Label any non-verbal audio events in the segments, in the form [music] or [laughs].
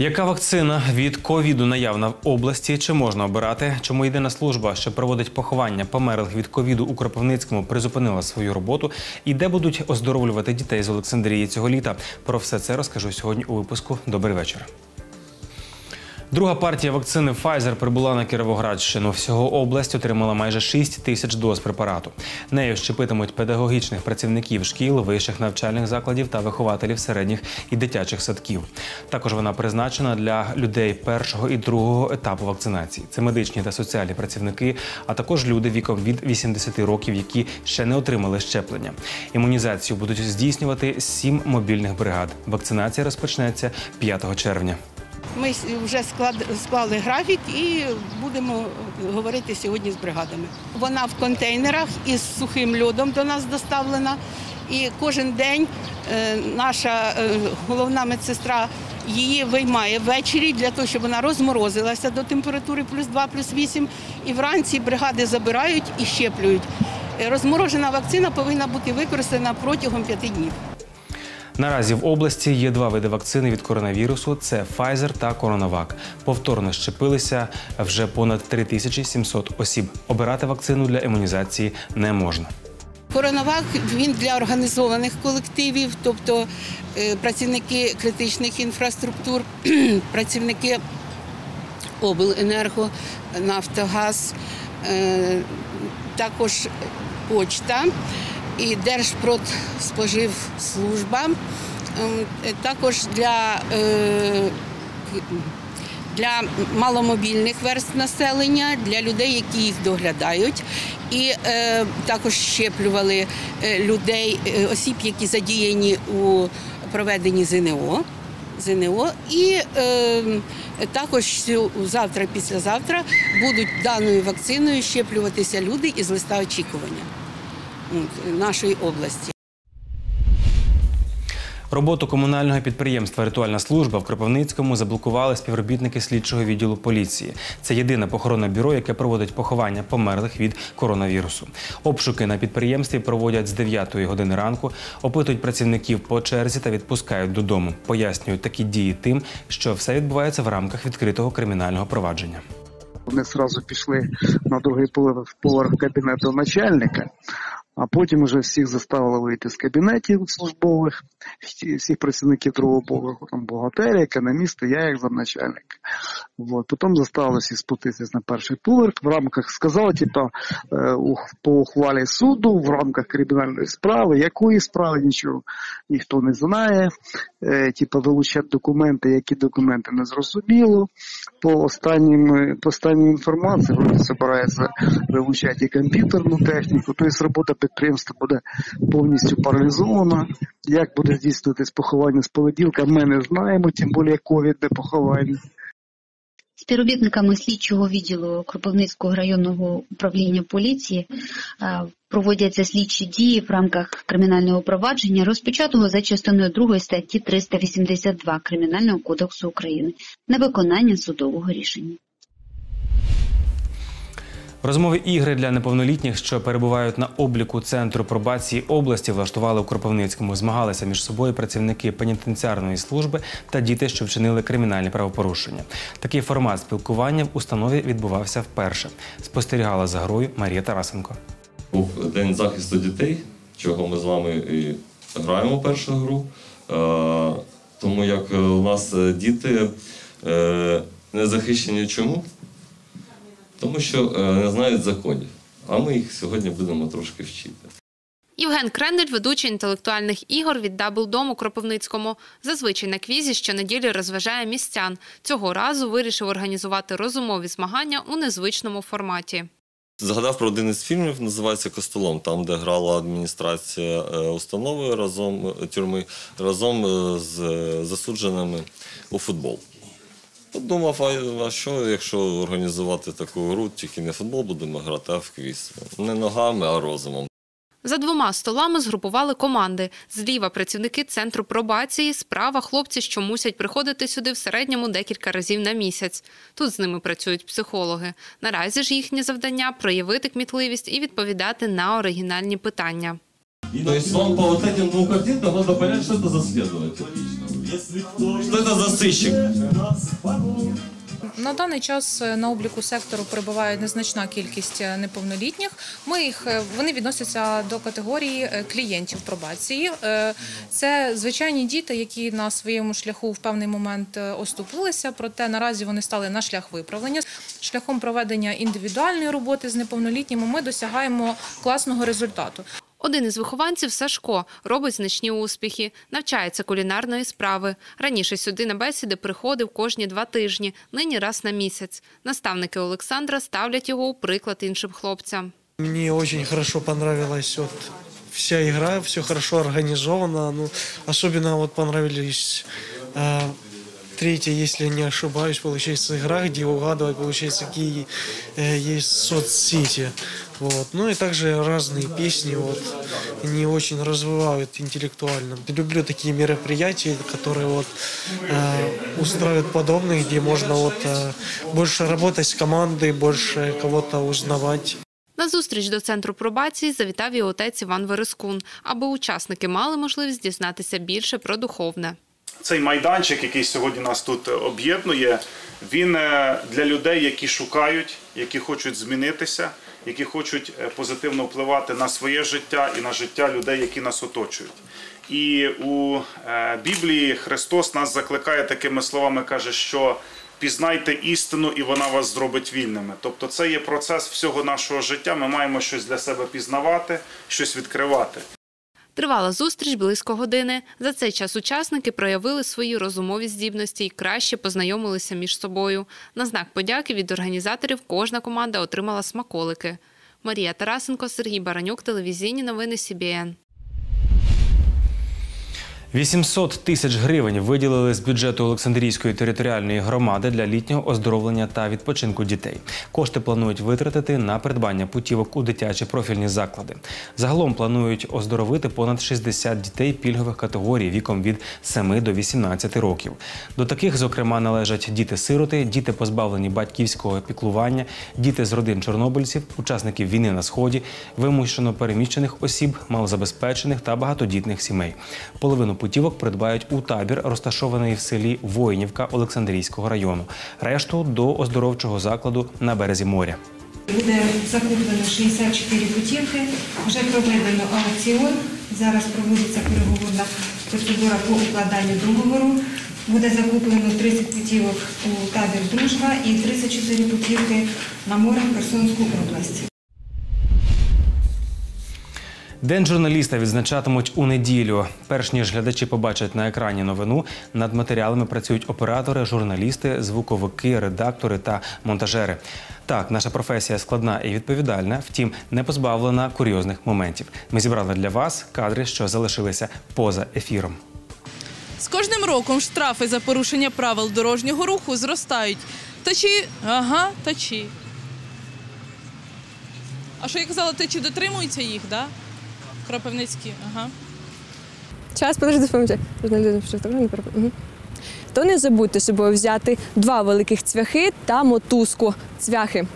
Яка вакцина від ковіду наявна в області? Чи можна обирати? Чому єдина служба, що проводить поховання померлих від ковіду у Кропивницькому, призупинила свою роботу? І де будуть оздоровлювати дітей з Олександрії цього літа? Про все це розкажу сьогодні у випуску. Добрий вечір. Друга партія вакцини Pfizer прибула на Кіровоградщину. Всього область отримала майже 6 тисяч доз препарату. Нею щепитимуть педагогічних працівників шкіл, вищих навчальних закладів та вихователів середніх і дитячих садків. Також вона призначена для людей першого і другого етапу вакцинації. Це медичні та соціальні працівники, а також люди віком від 80 років, які ще не отримали щеплення. Імунізацію будуть здійснювати сім мобільних бригад. Вакцинація розпочнеться 5 червня. Ми вже склали графік і будемо говорити сьогодні з бригадами. Вона в контейнерах із сухим льодом до нас доставлена. І кожен день е, наша е, головна медсестра її виймає ввечері для того, щоб вона розморозилася до температури плюс 2, плюс 8. І вранці бригади забирають і щеплюють. Е, Розморожена вакцина повинна бути використана протягом 5 днів. Наразі в області є два види вакцини від коронавірусу: це Pfizer та CoronaVac. Повторно щепилися вже понад 3700 осіб. Обирати вакцину для імунізації не можна. Коронавак він для організованих колективів, тобто е, працівники критичних інфраструктур, [clears throat] працівники обленерго, Нафтогаз, е, також почта і Держпродспоживслужба, Ем, е, також для е, для маломобільних верств населення, для людей, які їх доглядають, і е, також щеплювали людей, осіб, які задіяні у проведенні ЗНО. ЗНО. І е, також завтра, післязавтра будуть даною вакциною щеплюватися люди із листа очікування нашої області. Роботу комунального підприємства Ритуальна служба в Кропивницькому заблокували співробітники слідчого відділу поліції. Це єдине похоронне бюро, яке проводить поховання померлих від коронавірусу. Обшуки на підприємстві проводять з 9 години ранку, опитують працівників по черзі та відпускають додому. Пояснюють такі дії тим, що все відбувається в рамках відкритого кримінального провадження. Вони одразу пішли на другий поверх, поверх кабінету начальника, а потім вже всіх заставили вийти з кабінетів службових, всіх працівників другого поверху, там бухгалтерія, економісти, я як замначальник. Вот. Потім заставили всіх спуститися на перший поверх. В рамках сказали, типу, е, по ухвалі суду, в рамках кримінальної справи, якої справи нічого ніхто не знає. Е, типу, вилучать документи, які документи не зрозуміло по останнім по останній інформації збирається вилучати і комп'ютерну техніку. Тобто робота підприємства буде повністю паралізована. Як буде здійснюватись поховання з понеділка, ми не знаємо, тим більше ковідне поховання. Співробітниками слідчого відділу Кропивницького районного управління поліції е, проводяться слідчі дії в рамках кримінального провадження, розпочатого за частиною 2 статті 382 Кримінального кодексу України на виконання судового рішення. Розмові ігри для неповнолітніх, що перебувають на обліку центру пробації області, влаштували у Кропивницькому. Змагалися між собою працівники пенітенціарної служби та діти, що вчинили кримінальні правопорушення. Такий формат спілкування в установі відбувався вперше. Спостерігала за грою Марія Тарасенко. Був день захисту дітей, чого ми з вами і граємо першу гру. Е, Тому як е, у нас е, діти не захищені чому? Тому що е, не знають законів. А ми їх сьогодні будемо трошки вчити. Євген Крендель, ведучий інтелектуальних ігор від Даблдому Кропивницькому. Зазвичай на квізі щонеділі розважає містян. Цього разу вирішив організувати розумові змагання у незвичному форматі. Згадав про один із фільмів, називається Костолом, там, де грала адміністрація е, установи разом е, тюрми разом з засудженими у футбол. Подумав, а, що, якщо організувати таку гру, тільки не футбол будемо грати, а в квіз. Не ногами, а розумом. За двома столами згрупували команди. Зліва працівники центру пробації, справа хлопці, що мусять приходити сюди в середньому декілька разів на місяць. Тут з ними працюють психологи. Наразі ж їхнє завдання проявити кмітливість і відповідати на оригінальні питання. То есть вам по двум картинкам надо понять, за следователь. Що це за сищик? На даний час е, на обліку сектору перебуває незначна кількість е, неповнолітніх. Ми їх е, вони відносяться до категорії клієнтів пробації. Це звичайні діти, які на своєму шляху в певний момент оступилися. Проте наразі вони стали на шлях виправлення. Шляхом проведення індивідуальної роботи з неповнолітніми ми досягаємо класного результату. Один із вихованців Сашко робить значні успіхи, навчається кулінарної справи. Раніше сюди на бесіди приходив кожні два тижні, нині раз на місяць. Наставники Олександра ставлять його у приклад іншим хлопцям. Мне очень хорошо понравилась вся игра, все хорошо организовано. Ну, особенно вот понравились третья, если не ошибаюсь, получается игра, где угадывать, получается, какие э, есть соцсети. Вот. Ну и также разные песни, вот, они очень развивают интеллектуально. Люблю такие мероприятия, которые вот э, устраивают подобные, где можно вот э, больше работать с командой, больше кого-то узнавать. На зустріч до центру пробації завітав і отець Іван Верескун, аби учасники мали можливість дізнатися більше про духовне. Цей майданчик, який сьогодні нас тут об'єднує, він е, для людей, які шукають, які хочуть змінитися, які хочуть е, позитивно впливати на своє життя і на життя людей, які нас оточують. І у е, Біблії Христос нас закликає такими словами, каже, що пізнайте істину, і вона вас зробить вільними. Тобто, це є процес всього нашого життя. Ми маємо щось для себе пізнавати, щось відкривати. Тривала зустріч близько години. За цей час учасники проявили свої розумові здібності і краще познайомилися між собою. На знак подяки від організаторів кожна команда отримала смаколики. Марія Тарасенко, Сергій Баранюк, телевізійні новини СІБІН. 800 тисяч гривень виділили з бюджету Олександрійської територіальної громади для літнього оздоровлення та відпочинку дітей. Кошти планують витратити на придбання путівок у дитячі профільні заклади. Загалом планують оздоровити понад 60 дітей пільгових категорій віком від 7 до 18 років. До таких, зокрема, належать діти-сироти, діти позбавлені батьківського піклування, діти з родин чорнобильців, учасників війни на сході, вимушено переміщених осіб, малозабезпечених та багатодітних сімей. Половину путівок придбають у табір, розташований в селі Воїнівка Олександрійського району. Решту до оздоровчого закладу на березі моря. Буде закуплено 64 путівки, вже проведено аукціон. Зараз проводиться переговорна процедура по укладанню договору. Буде закуплено 30 путівок у табір Дружба і 34 путівки на море Херсонську область. День журналіста відзначатимуть у неділю. Перш ніж глядачі побачать на екрані новину, над матеріалами працюють оператори, журналісти, звуковики, редактори та монтажери. Так, наша професія складна і відповідальна, втім, не позбавлена курйозних моментів. Ми зібрали для вас кадри, що залишилися поза ефіром. З кожним роком штрафи за порушення правил дорожнього руху зростають. Та чи ага, та чи. А що я казала, та чи дотримуються їх, да? Кропивницькі, ага. Час, подожди. Угу. То не забудьте з собою взяти два великих цвяхи та мотузку. Цвяхи.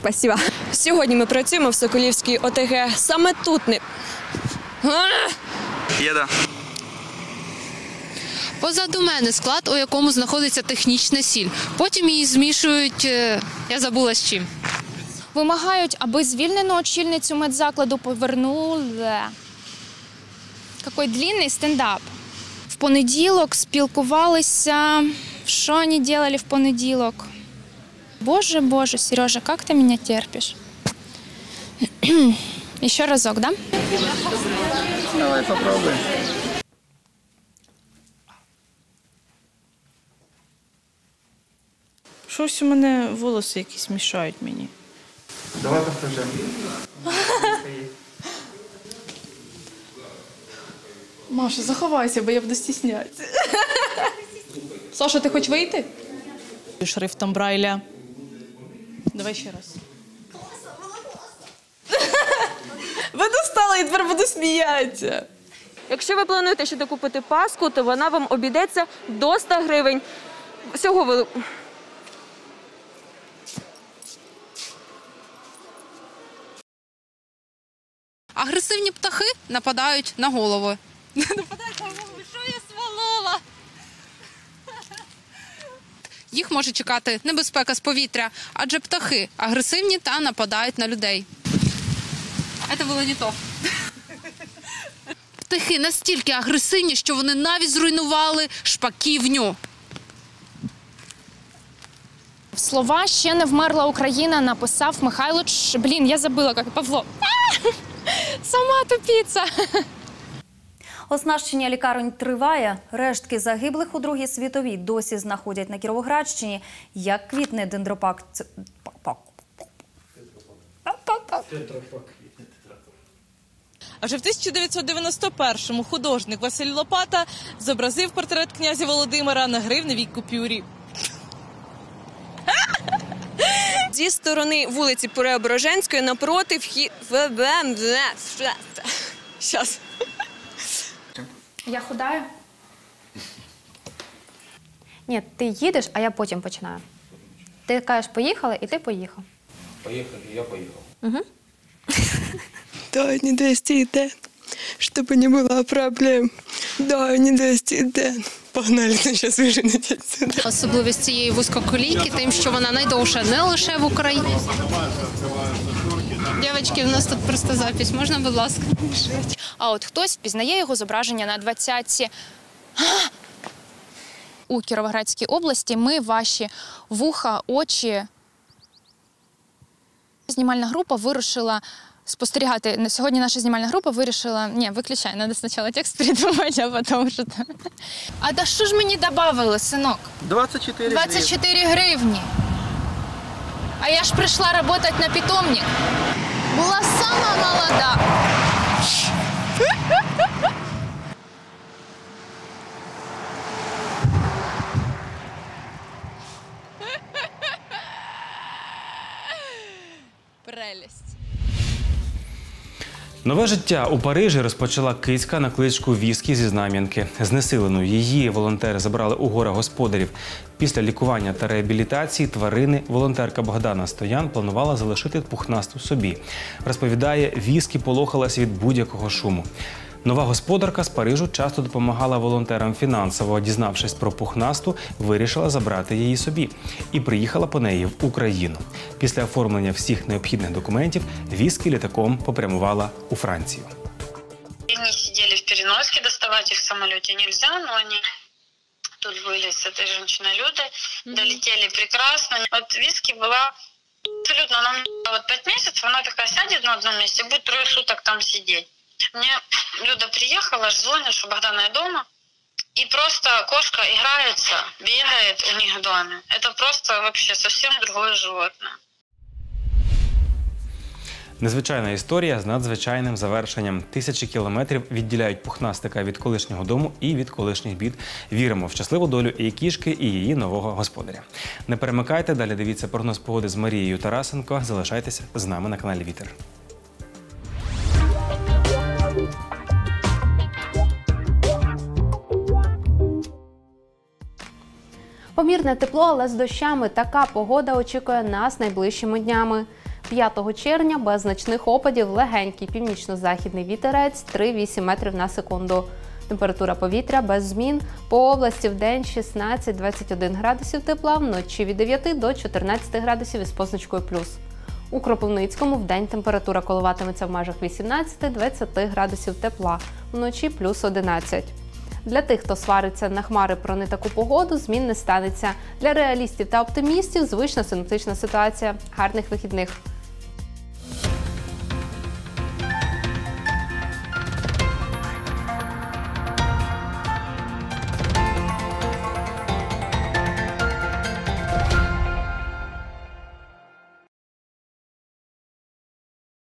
Спасибо. Сьогодні ми працюємо в Соколівській ОТГ. Саме тут не. Єда. Позаду мене склад, у якому знаходиться технічна сіль. Потім її змішують. е, Я забула з чим. Вимагають, аби звільнену очільницю медзакладу повернули. Какой длинний стендап. В понеділок спілкувалися. Що вони робили в понеділок? Боже, боже, Сережа, як ти мене терпиш? [clears throat] Ще разок, да? Давай попробуй. Щось у мене волоси якісь мішають мені. Давай повторяємо. Маша, заховайся, бо я буду стіснятися. Саша, ти хоч вийти? Шрифтом Брайля. Давай ще раз. [laughs] Ви достали, і тепер буду сміятися. Якщо ви плануєте ще докупити паску, то вона вам обійдеться до 100 гривень. Всього ви. Агресивні птахи нападають на голови. Що я свалила? Їх може чекати небезпека з повітря, адже птахи агресивні та нападають на людей. Це було не то. Птахи настільки агресивні, що вони навіть зруйнували шпаківню. Слова ще не вмерла Україна. Написав Михайло Ч... Блін, я забила, як Павло. Сама тупіця. Оснащення лікарень триває. Рештки загиблих у Другій світовій досі знаходять на Кіровоградщині. Як квітне дендропак. Ц- пак- пак. Аж в 1991-му художник Василь Лопата зобразив портрет князя Володимира на гривневій купюрі. Зі сторони вулиці Преображенської напроти вхід. Щас. Я худаю? Ні, ти їдеш, а я потім починаю. Ти кажеш, поїхали, і ти поїхав. Поїхали, я поїхав. Угу. Да, не довести ден, чтобы не было проблем. Да, не довести ден. Погнали, зараз виженете отсюда. Особливість цієї вузькоколійки тим, що вона найдовша не лише в Україні. Дівчатки, у нас тут просто запись. Можна, будь ласка? А от хтось впізнає його зображення на 20-ці. У Кіровоградській області ми ваші вуха, очі. Знімальна група вирушила спостерігати. На Сьогодні наша знімальна група вирішила. Ні, виключай, треба спочатку текст придумати, а потім що там. А да що ж мені додали, синок? 24 24 гривні. А я ж прийшла працювати на питомник. Була сама молода. Прелість. Нове життя у Парижі розпочала кицька на кличку Віскі зі Знам'янки. Знесилену її волонтери забрали у гора господарів. Після лікування та реабілітації тварини волонтерка Богдана Стоян планувала залишити пухнасту собі. Розповідає, Віскі полохалась від будь-якого шуму. Нова господарка з Парижу часто допомагала волонтерам фінансово. Дізнавшись про пухнасту, вирішила забрати її собі і приїхала по неї в Україну. Після оформлення всіх необхідних документів Віскі літаком попрямувала у Францію. Они сидели в переноске, доставать их в самолете нельзя, но они тут были с этой женщиной Людой, долетели прекрасно. Вот виски была абсолютно, она мне вот пять месяцев, она такая сядет на одном месте, будет трое суток там сидеть. Мне Люда приехала, звонит, что Богдана я дома, и просто кошка играется, бегает у них в доме. Это просто вообще совсем другое животное. Незвичайна історія з надзвичайним завершенням. Тисячі кілометрів відділяють пухнастика від колишнього дому і від колишніх бід. Віримо в щасливу долю і кішки, і її нового господаря. Не перемикайте, далі дивіться прогноз погоди з Марією Тарасенко. Залишайтеся з нами на каналі Вітер. Помірне тепло, але з дощами. Така погода очікує нас найближчими днями. 5 червня без значних опадів легенький північно-західний вітерець 3-8 метрів на секунду. Температура повітря без змін. По області в день 16-21 градусів тепла, вночі від 9 до 14 градусів із позначкою плюс. У Кропивницькому в день температура коливатиметься в межах 18-20 градусів тепла, вночі плюс 11. Для тих, хто свариться на хмари про не таку погоду, змін не станеться. Для реалістів та оптимістів звична синоптична ситуація. Гарних вихідних.